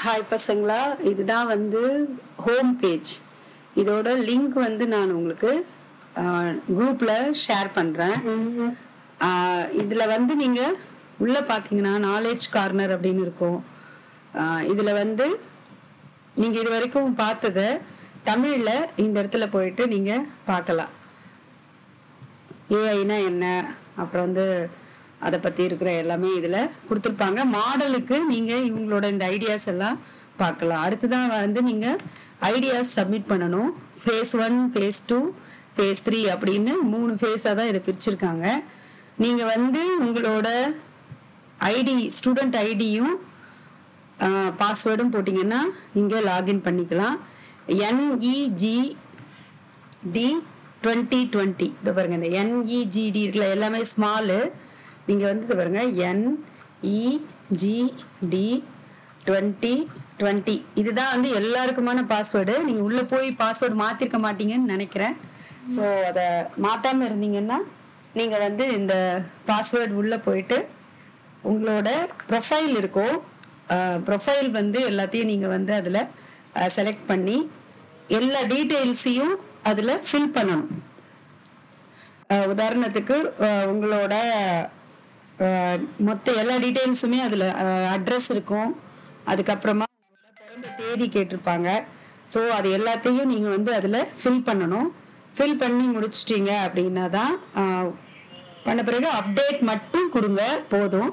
Hi பசங்களா. இதுதான் வந்து ஹோம் பேஜ் இதோட லிங்க் வந்து நான் உங்களுக்கு குரூப்பில் ஷேர் பண்ணுறேன் இதில் வந்து நீங்கள் உள்ளே பார்த்தீங்கன்னா நாலேஜ் கார்னர் அப்படின்னு இருக்கும். இதில் வந்து நீங்கள் இது வரைக்கும் பார்த்ததை தமிழில் இந்த இடத்துல போயிட்டு நீங்கள் பார்க்கலாம். ஏஐனா என்ன? அப்புறம் வந்து அதை பற்றி இருக்கிற எல்லாமே இதில் கொடுத்துருப்பாங்க. மாடலுக்கு நீங்கள் இவங்களோட இந்த ஐடியாஸ் எல்லாம் பார்க்கலாம். அடுத்ததான் வந்து நீங்கள் ஐடியாஸ் சப்மிட் பண்ணணும். Phase one phase two phase three அப்படின்னு மூணு ஃபேஸாக தான் இதை பிரிச்சிருக்காங்க. நீங்கள் வந்து உங்களோட ஐடி ஸ்டூடெண்ட் ஐடியும் பாஸ்வேர்டும் போட்டிங்கன்னா இங்கே லாகின் பண்ணிக்கலாம். என்இஜி டி டுவெண்ட்டி டுவெண்ட்டி இதை பாருங்கள் இந்த என்இஜிடி இருக்குல்ல எல்லாமே ஸ்மாலு நீங்கள் வந்து பாருங்கள் என்இஜிடி டுவெண்ட்டி e, டுவெண்ட்டி இதுதான் வந்து எல்லாருக்குமான பாஸ்வேர்டு நீங்கள் உள்ளே போய் பாஸ்வேர்டு மாற்றிருக்க மாட்டீங்கன்னு நினைக்கிறேன். ஸோ அதை மாற்றாமல் இருந்தீங்கன்னா நீங்கள் வந்து இந்த பாஸ்வேர்டு உள்ளே போயிட்டு உங்களோட ப்ரொஃபைல் இருக்கும் ப்ரொஃபைல் வந்து எல்லாத்தையும் நீங்கள் வந்து அதில் செலக்ட் பண்ணி எல்லா டீட்டெயில்ஸையும் அதில் ஃபில் பண்ணணும். உதாரணத்துக்கு உங்களோட மொத்த எல்லா டீட்டெயில்ஸுமே அதில் அட்ரஸ் இருக்கும். அதுக்கப்புறமா பிறந்த தேதி கேட்டிருப்பாங்க. ஸோ அது எல்லாத்தையும் நீங்கள் வந்து அதில் ஃபில் பண்ணணும். ஃபில் பண்ணி முடிச்சிட்டீங்க அப்படின்னா தான் பண்ண பிறகு அப்டேட் மட்டும் கொடுங்க போதும்.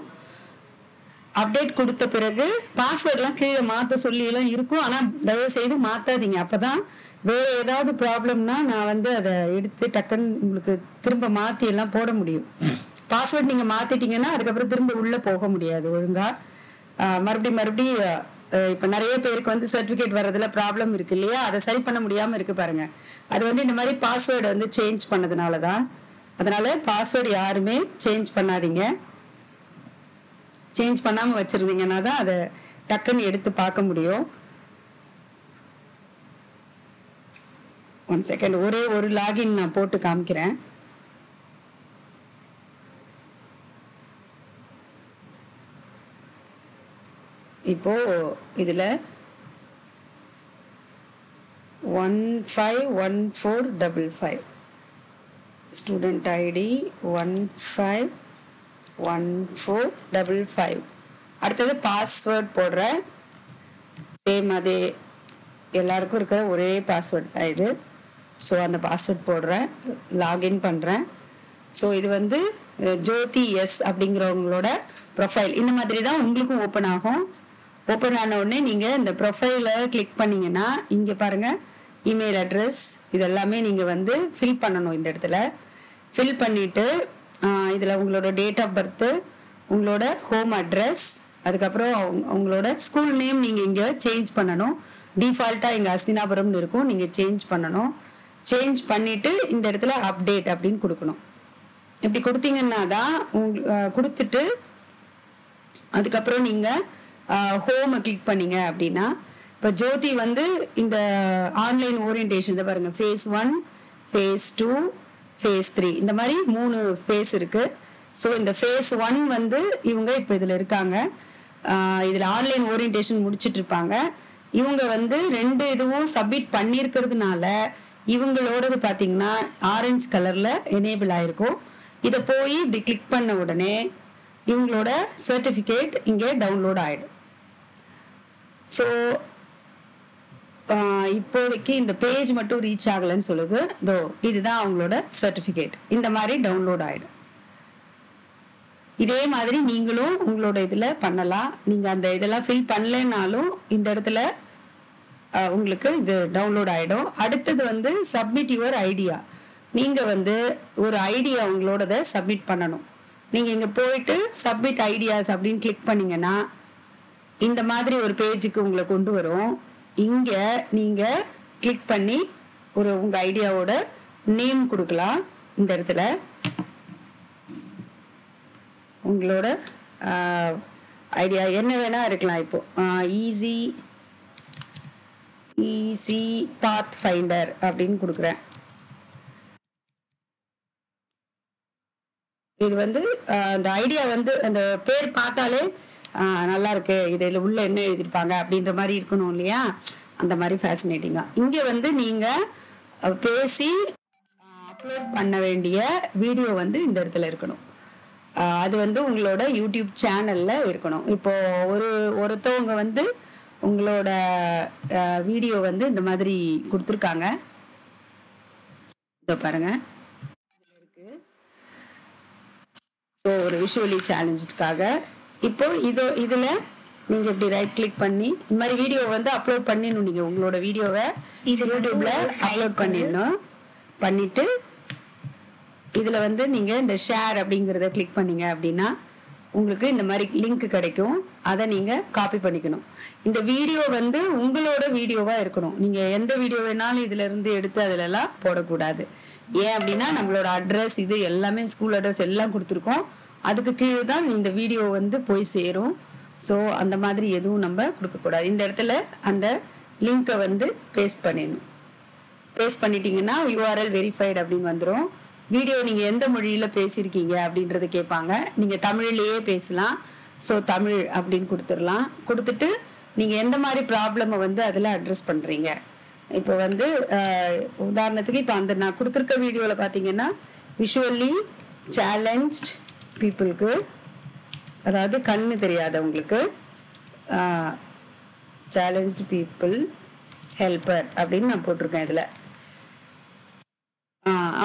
அப்டேட் கொடுத்த பிறகு பாஸ்வேர்ட்லாம் கீழே மாற்ற சொல்லியெல்லாம் இருக்கும். ஆனால் தயவு செய்து மாற்றாதீங்க அப்போ தான் வேறு ஏதாவது ப்ராப்ளம்னா நான் வந்து அதை எடுத்து டக்குன்னு உங்களுக்கு திரும்ப மாற்றி எல்லாம் போட முடியும். பாஸ்வேர்ட் நீங்கள் மாற்றிட்டீங்கன்னா அதுக்கப்புறம் திரும்ப உள்ளே போக முடியாது ஒழுங்காக மறுபடியும் மறுபடியும் இப்போ நிறைய பேருக்கு வந்து சர்டிஃபிகேட் வர்றதுல ப்ராப்ளம் இருக்கு இல்லையா? அதை சரி பண்ண முடியாமல் இருக்கு பாருங்க. அது வந்து இந்த மாதிரி பாஸ்வேர்டு வந்து சேஞ்ச் பண்ணதுனால தான் அதனால பாஸ்வேர்டு யாருமே சேஞ்ச் பண்ணாதீங்க. சேஞ்ச் பண்ணாமல் வச்சுருந்தீங்கன்னா தான் அதை டக்குன்னு எடுத்து பார்க்க முடியும். ஒன் செகண்ட் ஒரே ஒரு லாகின் நான் போட்டு காமிக்கிறேன். இப்போ இதில் one five one four double five student ID one five one four double five அடுத்தது பாஸ்வேர்ட் போடுறேன் சேம் அதே. எல்லாருக்கும் இருக்கிற ஒரே பாஸ்வேர்ட் தான் இது. ஸோ அந்த பாஸ்வேர்ட் போடுறேன் லாகின் பண்ணுறேன் ஸோ இது வந்து ஜோதி எஸ் அப்படிங்கிறவங்களோட ப்ரொஃபைல் இந்த மாதிரி தான் உங்களுக்கும் ஓப்பன் ஆகும். ஓப்பன் ஆன உடனே நீங்கள் இந்த ப்ரொஃபைலை கிளிக் பண்ணிங்கன்னா இங்கே பாருங்கள் இமெயில் அட்ரஸ் இதெல்லாமே நீங்கள் வந்து ஃபில் பண்ணணும் இந்த இடத்துல. ஃபில் பண்ணிவிட்டு இதில் உங்களோட டேட் ஆஃப் பர்த்து உங்களோட ஹோம் அட்ரஸ் அதுக்கப்புறம் உங்களோட ஸ்கூல் நேம் நீங்கள் இங்கே சேஞ்ச் பண்ணணும். டிஃபால்ட்டாக இங்கே அஸ்தினாபுரம்னு இருக்கும் நீங்கள் சேஞ்ச் பண்ணணும். சேஞ்ச் பண்ணிவிட்டு இந்த இடத்துல அப்டேட் அப்படின்னு கொடுக்கணும். இப்படி கொடுத்தீங்கன்னா தான் கொடுத்துட்டு அதுக்கப்புறம் நீங்கள் ஹோமை கிளிக் பண்ணீங்க அப்படின்னா இப்போ ஜோதி வந்து இந்த ஆன்லைன் ஓரியன்டேஷன் இதை பாருங்கள் phase one phase two phase three இந்த மாதிரி மூணு ஃபேஸ் இருக்குது ஸோ இந்த ஃபேஸ் ஒன் வந்து இவங்க இப்போ இதில் இருக்காங்க. இதில் ஆன்லைன் ஓரியன்டேஷன் முடிச்சுட்டு இருப்பாங்க. இவங்க வந்து ரெண்டு இதுவும் சப்மிட் பண்ணியிருக்கிறதுனால இவங்களோடது பார்த்தீங்கன்னா ஆரஞ்சு கலரில் எனேபிள் ஆயிருக்கும். இதை போய் இப்படி கிளிக் பண்ண உடனே இவங்களோட சர்டிஃபிகேட் இங்கே டவுன்லோட் ஆகிடும் ஸோ uh, இப்போதைக்கு இந்த பேஜ் மட்டும் ரீச் ஆகலைன்னு சொல்லுது. தோ இதுதான் அவங்களோட சர்டிஃபிகேட் இந்த மாதிரி டவுன்லோட் ஆகிடும் இதே மாதிரி நீங்களும் உங்களோட இதில் பண்ணலாம். நீங்கள் அந்த இதெல்லாம் ஃபில் பண்ணலைனாலும் இந்த இடத்துல உங்களுக்கு இது டவுன்லோட் ஆகிடும் அடுத்தது வந்து சப்மிட் யுவர் ஐடியா நீங்கள் வந்து ஒரு ஐடியா உங்களோடத சப்மிட் பண்ணணும். நீங்கள் இங்கே போயிட்டு சப்மிட் ஐடியாஸ் அப்படின்னு கிளிக் பண்ணிங்கன்னா இந்த மாதிரி ஒரு பேஜுக்கு உங்களை கொண்டு வரும். இங்கே நீங்கள் கிளிக் பண்ணி ஒரு உங்கள் ஐடியாவோட நேம் கொடுக்கலாம். இந்த இடத்துல. உங்களோட ஐடியா என்ன வேணா இருக்கலாம் இப்போ. ஈஸி ஈஸி பாத் ஃபைண்டர் அப்படின்னு கொடுக்குறேன். இது வந்து அந்த ஐடியா வந்து அந்த பேர் பார்த்தாலே நல்லா இருக்கு இதில் உள்ள என்ன எழுதியிருப்பாங்க அப்படின்ற மாதிரி இருக்கணும் இல்லையா? அந்த மாதிரி ஃபேசினேட்டிங்காக இங்கே வந்து நீங்கள் பேசி அப்லோட் பண்ண வேண்டிய வீடியோ வந்து இந்த இடத்துல இருக்கணும். அது வந்து உங்களோட யூடியூப் சேனலில் இருக்கணும். இப்போ ஒரு ஒருத்தவங்க வந்து உங்களோட வீடியோ வந்து இந்த மாதிரி கொடுத்துருக்காங்க. இதோ பாருங்க. இருக்கு. ஸோ ஒரு விஷுவலி சேலஞ்சுக்காக இப்போ இது இதில் நீங்கள் இப்படி ரைட் கிளிக் பண்ணி இந்த மாதிரி வீடியோ வந்து அப்லோட் பண்ணிடணும் நீங்கள் உங்களோட வீடியோவை site அப்லோட் பண்ணிடணும். பண்ணிட்டு இதில் வந்து நீங்கள் இந்த ஷேர் அப்படிங்கிறத கிளிக் பண்ணீங்க அப்படின்னா உங்களுக்கு இந்த மாதிரி லிங்க் கிடைக்கும். அதை நீங்கள் காப்பி பண்ணிக்கணும். இந்த வீடியோ வந்து உங்களோட வீடியோவாக இருக்கணும். நீங்கள் எந்த வீடியோ வேணாலும் இதுல இருந்து எடுத்து அதிலெல்லாம் போடக்கூடாது. ஏன் அப்படின்னா நம்மளோட அட்ரஸ் இது எல்லாமே ஸ்கூல் அட்ரஸ் எல்லாம் கொடுத்துருக்கோம். அதுக்கு கீழே தான் இந்த வீடியோ வந்து போய் சேரும். ஸோ அந்த மாதிரி எதுவும் நம்ம கொடுக்கக்கூடாது இந்த இடத்துல அந்த லிங்கை வந்து பேஸ்ட் பண்ணிடணும். பேஸ்ட் பண்ணிட்டீங்கன்னா யூஆர்எல் வெரிஃபைடு அப்படின்னு வந்துடும் வீடியோ நீங்கள் எந்த மொழியில் பேசியிருக்கீங்க அப்படின்றத கேட்பாங்க. நீங்கள் தமிழ்லேயே பேசலாம். ஸோ தமிழ் அப்படின்னு கொடுத்துடலாம். கொடுத்துட்டு நீங்கள் எந்த மாதிரி ப்ராப்ளமை வந்து அதில் அட்ரஸ் பண்ணுறீங்க இப்போ வந்து உதாரணத்துக்கு இப்போ அந்த நான் கொடுத்துருக்க வீடியோவில் பார்த்தீங்கன்னா விஷுவலி சேலஞ்ச் பீப்புளுக்கு அதாவது கண்ணு தெரியாதவங்களுக்கு சேலஞ்சு பீப்புள் ஹெல்ப்பர் அப்படின்னு நான் போட்டிருக்கேன் இதில்.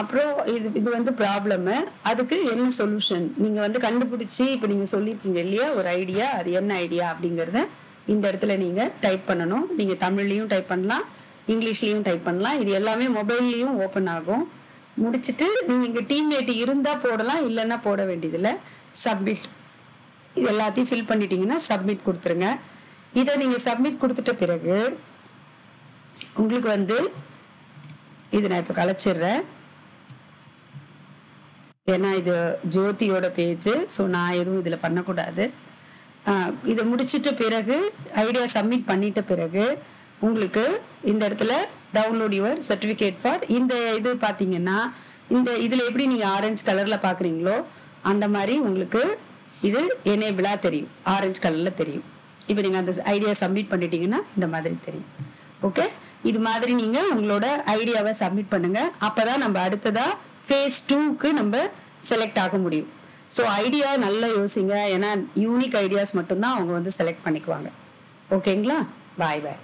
அப்புறம் இது இது வந்து ப்ராப்ளமு அதுக்கு என்ன சொல்யூஷன் நீங்கள் வந்து கண்டுபிடிச்சி இப்போ நீங்கள் சொல்லியிருக்கீங்க இல்லையா ஒரு ஐடியா அது என்ன ஐடியா அப்படிங்கிறத இந்த இடத்துல நீங்கள் டைப் பண்ணணும். நீங்கள் தமிழ்லையும் டைப் பண்ணலாம் இங்கிலீஷ்லேயும் டைப் பண்ணலாம். இது எல்லாமே மொபைல்லையும் ஓப்பன் ஆகும். முடிச்சுட்டு நீங்கள் டீம்மேட் இருந்தால் போடலாம் இல்லைன்னா போட வேண்டியதில்லை. சப்மிட் இது எல்லாத்தையும் ஃபில் பண்ணிட்டீங்கன்னா சப்மிட் கொடுத்துருங்க. இதை நீங்கள் சப்மிட் கொடுத்துட்ட பிறகு உங்களுக்கு வந்து இது நான் இப்போ கலைச்சிடுறேன். ஏன்னா இது ஜோதியோட பேஜ் ஸோ நான் எதுவும் இதில் பண்ணக்கூடாது. இதை முடிச்சிட்ட பிறகு ஐடியா சப்மிட் பண்ணிட்ட பிறகு உங்களுக்கு இந்த இடத்துல டவுன்லோட் யுவர் சர்டிஃபிகேட் ஃபார் இந்த இது பார்த்தீங்கன்னா இந்த இதில் எப்படி நீங்கள் ஆரஞ்சு கலரில் பார்க்குறீங்களோ அந்த மாதிரி உங்களுக்கு இது எனேபிளாக தெரியும். ஆரஞ்சு கலரில் தெரியும். இப்போ நீங்கள் அந்த ஐடியா சப்மிட் பண்ணிட்டீங்கன்னா இந்த மாதிரி தெரியும். ஓகே இது மாதிரி நீங்கள் உங்களோட ஐடியாவை சப்மிட் பண்ணுங்கள் அப்போ தான் நம்ம அடுத்ததாக ஃபேஸ் டூக்கு நம்ம செலக்ட் ஆக முடியும். ஸோ ஐடியா நல்லா யோசிங்க. ஏன்னா யூனிக் ஐடியாஸ் மட்டும்தான் அவங்க வந்து செலக்ட் பண்ணிக்குவாங்க. ஓகேங்களா பாய் பாய்